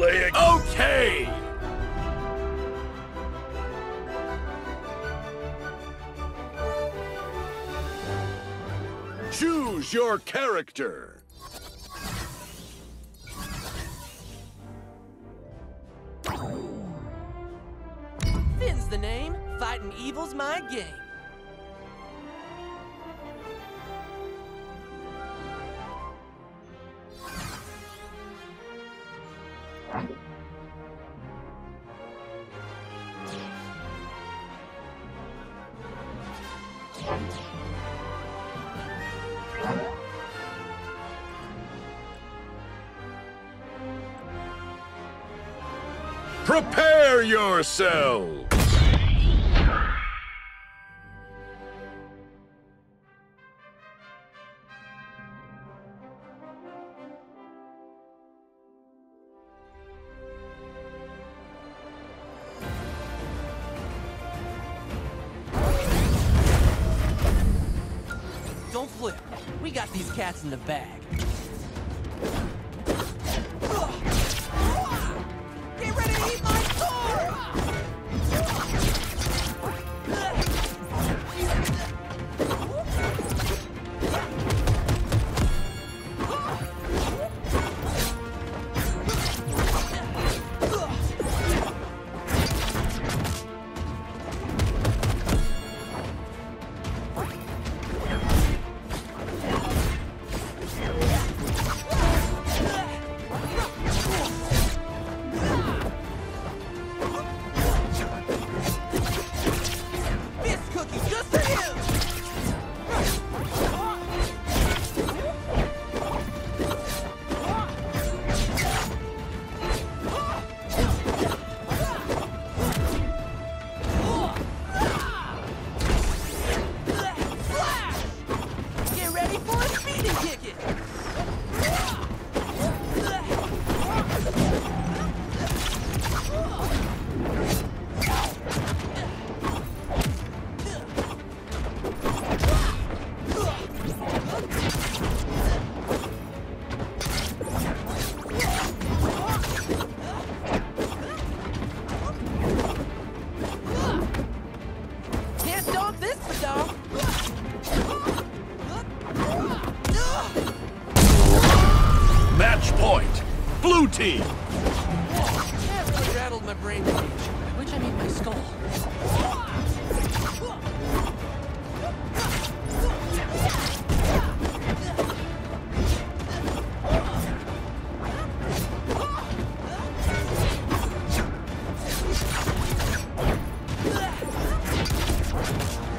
Play it. Okay! Choose your character. Finn's the name. Fighting evil's my game. Prepare yourselves! Don't flip. We got these cats in the bag. blue team. I rattled my brain cage, which I mean my skull. you